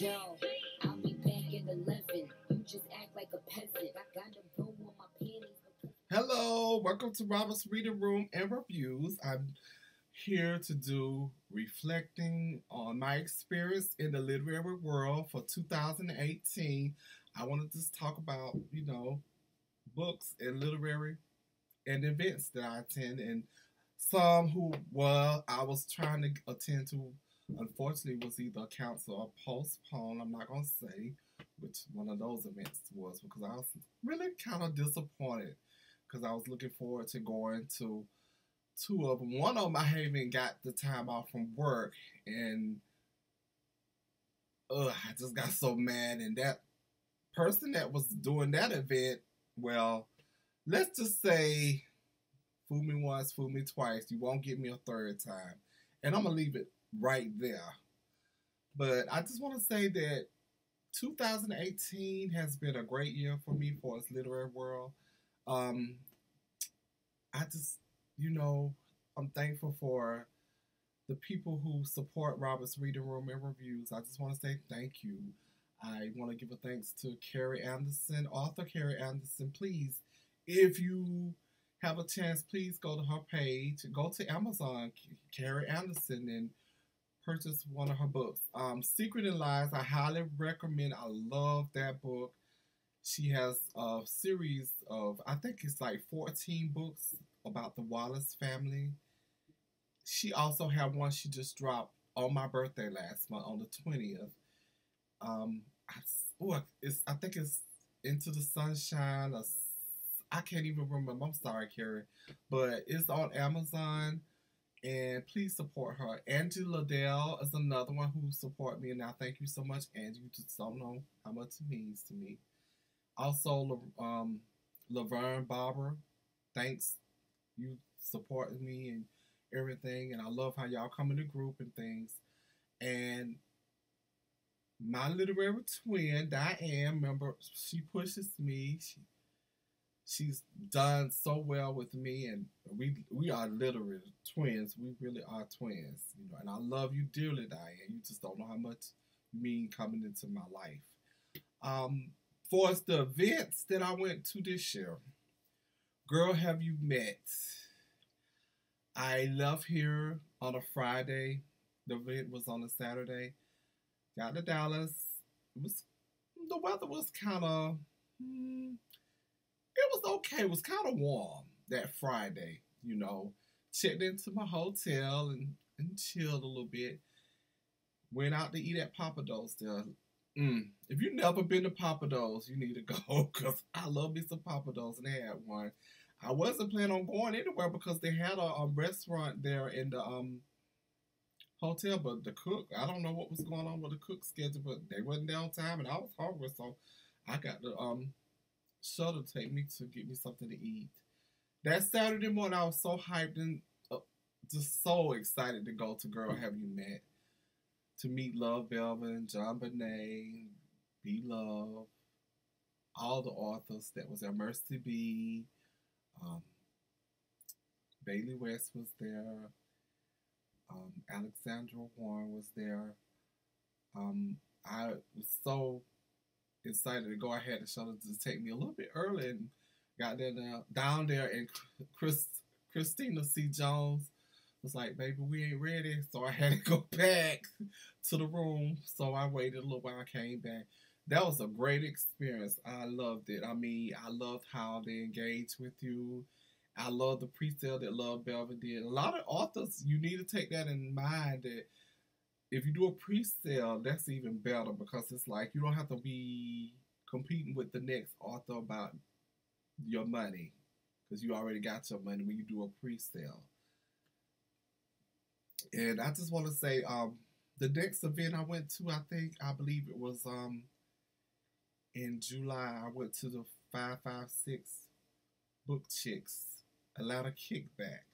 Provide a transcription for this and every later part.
Yo, I'll be back at 11. You just act like a peasant. I gotta go on my panties. Hello, welcome to Robert's Reading Room and Reviews. I'm here to do reflecting on my experience in the literary world for 2018. I want to just talk about, you know, books and literary and events that I attend and some who, well, I was trying to attend to unfortunately was either canceled or postponed. I'm not gonna say which one of those events was because I was really kind of disappointed because I was looking forward to going to two of them. One of them I haven't got the time off from work and ugh, I just got so mad and that person that was doing that event, well, let's just say fool me once, fool me twice. You won't get me a third time. And I'm gonna leave it right there. But I just want to say that 2018 has been a great year for me for its literary world. Um, I just, you know, I'm thankful for the people who support Robert's Reading Room and Reviews. I just want to say thank you. I want to give a thanks to Carrie Anderson, author Carrie Anderson. Please, if you have a chance, please go to her page, go to Amazon, Carrie Anderson, and purchase one of her books. Um, Secret and Lies, I highly recommend. I love that book. She has a series of, I think it's like 14 books about the Wallace family. She also had one she just dropped on my birthday last month on the 20th. Um, I, oh, it's, I think it's Into the Sunshine. I can't even remember. I'm sorry, Carrie. But it's on Amazon and please support her. Angie Liddell is another one who support me, and I thank you so much, Angie. You just don't know how much it means to me. Also, um, Laverne Barber, thanks. You supporting me and everything, and I love how y'all come in the group and things. And my literary twin, Diane, remember, she pushes me. She she's done so well with me and we we are literally twins. We really are twins you know and i love you dearly diane. You just don't know how much you mean coming into my life. Um for the events that i went to this year girl have you met? I left here on a friday. The event was on a saturday. Got to dallas. It was the weather was kind of hmm, it was okay. It was kind of warm that Friday, you know. Checked into my hotel and, and chilled a little bit. Went out to eat at Pappadeaux there. Mm. If you've never been to Pappadeaux, you need to go because I love me some Pappadeaux and they had one. I wasn't planning on going anywhere because they had a, a restaurant there in the um hotel, but the cook, I don't know what was going on with the cook schedule, but they wasn't downtime and I was hungry, so I got the um shuttle take me to get me something to eat. That Saturday morning, I was so hyped and uh, just so excited to go to Girl Have You Met to meet Love Belvin, JonBenét, B. Love, all the authors that was there. Mercy B, um, Bailey West was there, um, Alexandra Warren was there. Um, I was so excited to go ahead and shuttle to take me a little bit early and got there down, down there and Chris Christina C. Jones was like, baby, we ain't ready. So I had to go back to the room. So I waited a little while, I came back. That was a great experience. I loved it. I mean, I loved how they engaged with you. I love the pre-sale that Love Belvin did. A lot of authors, you need to take that in mind that if you do a pre-sale, that's even better because it's like you don't have to be competing with the next author about your money because you already got your money when you do a pre-sale. And I just want to say, um, the next event I went to, I think I believe it was um in July. I went to the five five six Book Chicks Atlanta Kickback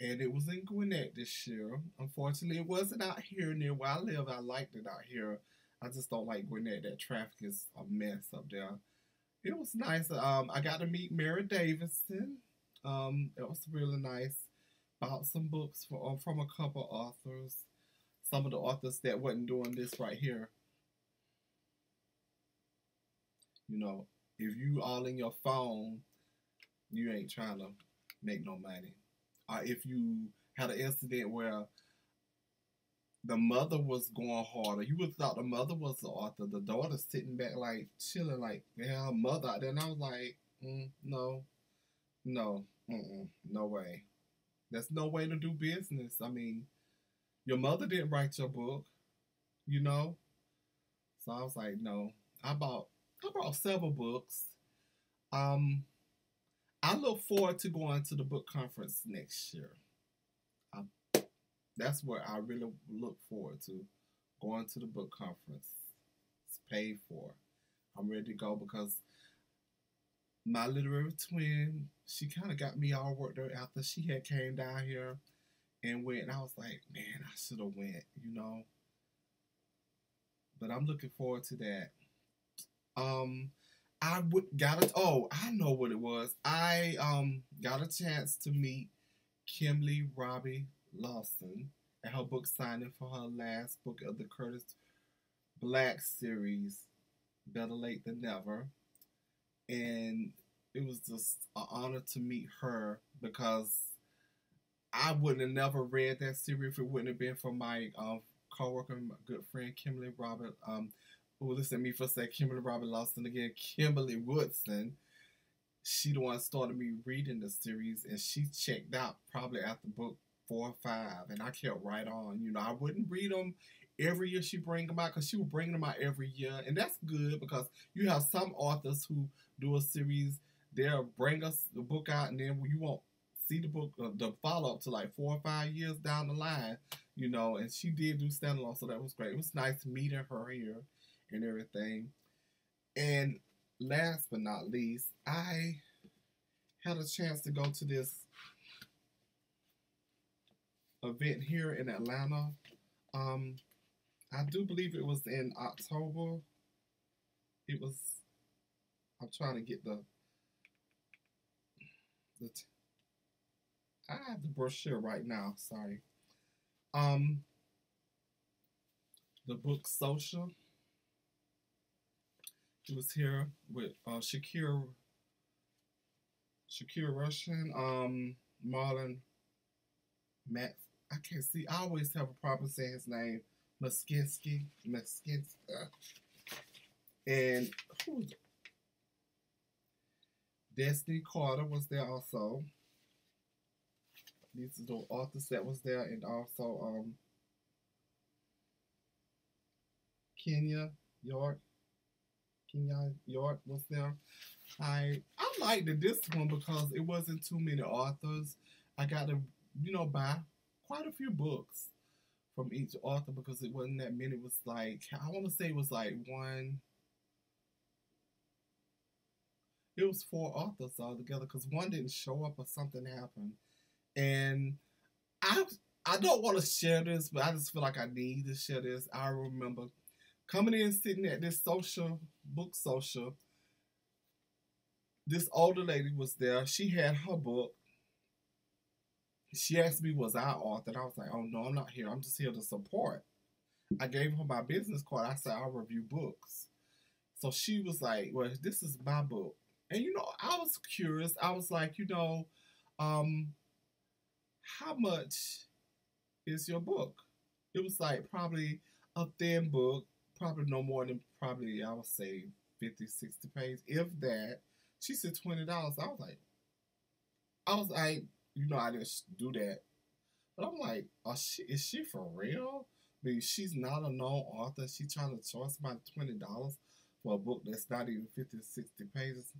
and it was in Gwinnett this year. Unfortunately, it wasn't out here near where I live. I liked it out here. I just don't like Gwinnett. That traffic is a mess up there. It was nice. Um, I got to meet Mary Davidson. Um, it was really nice. Bought some books for, um, from a couple authors. Some of the authors that wasn't doing this right here. You know, if you all in your phone, you ain't trying to make no money. Or if you had an incident where the mother was going harder, you would have thought the mother was the author. The daughter sitting back like chilling, like yeah, mother there. And I was like, mm, no, no, mm-mm, no way. There's no way to do business. I mean, your mother didn't write your book, you know. So I was like, no. I bought I bought several books. Um, I look forward to going to the book conference next year. I, that's what I really look forward to going to the book conference. It's paid for. I'm ready to go because my literary twin, she kind of got me all worked out after she had came down here and went. And I was like, man, I should have went, you know. But I'm looking forward to that. Um, I would got a Oh, I know what it was. I um got a chance to meet Kimberly Roby Lawson at her book signing for her last book of the Curtis Black series, Better Late Than Never. And it was just an honor to meet her because I wouldn't have never read that series if it wouldn't have been for my uh, co-worker, my good friend Kimberly Robert. Um, who listened to me for say Kimberly Robert Lawson again, Kimberly Woodson. She the one started me reading the series, and she checked out probably after book four or five, and I kept right on. You know, I wouldn't read them every year she bring them out because she would bring them out every year, and that's good because you have some authors who do a series, they'll bring us the book out, and then you won't see the book, uh, the follow up to like four or five years down the line, you know. And she did do standalone, so that was great. It was nice meeting her here and everything. And last but not least, I had a chance to go to this event here in Atlanta. Um, I do believe it was in October. It was. I'm trying to get the the. T- I have the brochure right now. Sorry. Um. The book Social. It was here with uh, Shakir. Shakir Rashaan. Um. Marlon. Matt. I can't see. I always have a problem saying his name. Muskinsky. Muskinsky. And who was Destiny Carter was there also. These are the authors that was there, and also um, Kenya York. Kenya York was there. I I liked this one because it wasn't too many authors. I got to you know buy quite a few books from each author because it wasn't that many. It was like I want to say it was like one. It was four authors all together because one didn't show up or something happened, and I I don't want to share this, but I just feel like I need to share this. I remember coming in sitting at this social book social. This older lady was there. She had her book she asked me, was I author? And I was like, oh, no, I'm not here. I'm just here to support. I gave her my business card. I said, I'll review books. So she was like, well, this is my book. And, you know, I was curious. I was like, you know, um, how much is your book? It was like probably a thin book, probably no more than probably, I would say 50, 60 pages, if that. She said $20. I was like, I was like, you know, I didn't do that. But I'm like, she, is she for real? I mean, she's not a known author. She trying to charge about twenty dollars for a book that's not even 50 60 pages.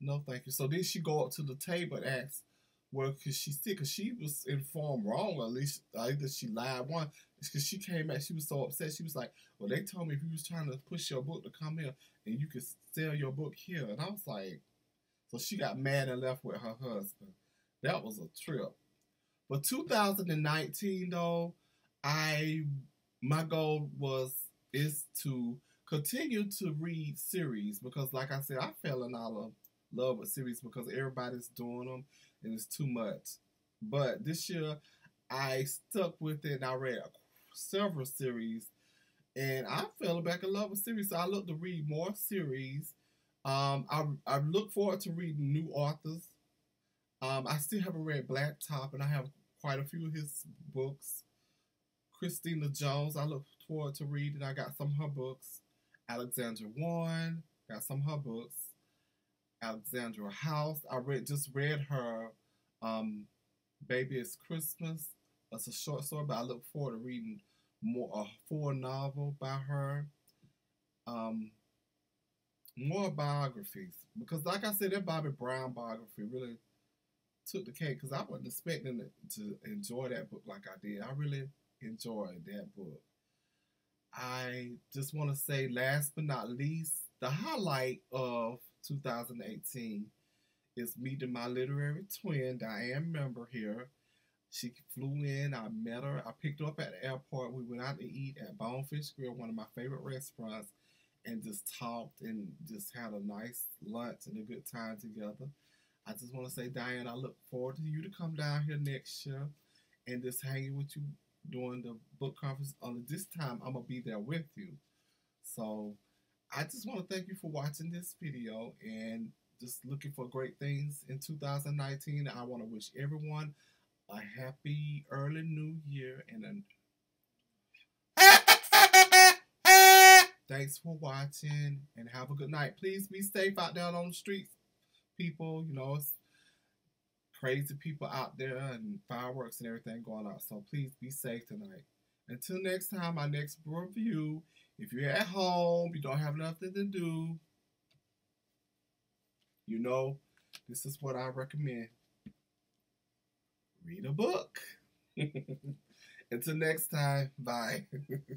No, thank you. So then she go up to the table and ask, well, cause she sick, cause she was informed wrong. At least either she lied one, cause she came back. She was so upset. She was like, well, they told me if you was trying to push your book to come here and you could sell your book here, and I was like, so she got mad and left with her husband. That was a trip. For 2019 though, I my goal was is to continue to read series because like I said, I fell in all of love a series because everybody's doing them and it's too much. But this year I stuck with it and I read several series and I fell back in love with series. So I looked to read more series Um, I I look forward to reading new authors. Um, I still haven't read Blacktop, and I have quite a few of his books. Christina Jones, I look forward to reading. I got some of her books. Alexandra Warren, got some of her books. Alexandria House, I read just read her um, Baby It's Christmas. That's a short story, but I look forward to reading more a full novel by her. Um, more biographies because, like I said, that Bobby Brown biography really took the cake because I wasn't expecting to enjoy that book like I did. I really enjoyed that book. I just want to say, last but not least, the highlight of 2018 is meeting my literary twin, Diane Member here. She flew in, I met her, I picked her up at the airport. We went out to eat at Bonefish Grill, one of my favorite restaurants, and just talked and just had a nice lunch and a good time together. I just want to say, Diane, I look forward to you to come down here next year and just hanging with you during the book conference. Only this time, I'm gonna be there with you. So I just want to thank you for watching this video and just looking for great things in 2019. I want to wish everyone a happy early new year and an Thanks for watching and have a good night. Please be safe out there on the streets, people. You know, it's crazy people out there and fireworks and everything going on. So please be safe tonight. Until next time, my next review. If you're at home, you don't have nothing to do, you know, this is what I recommend. Read a book. Until next time, bye.